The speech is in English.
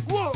Whoa!